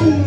Música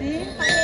哎。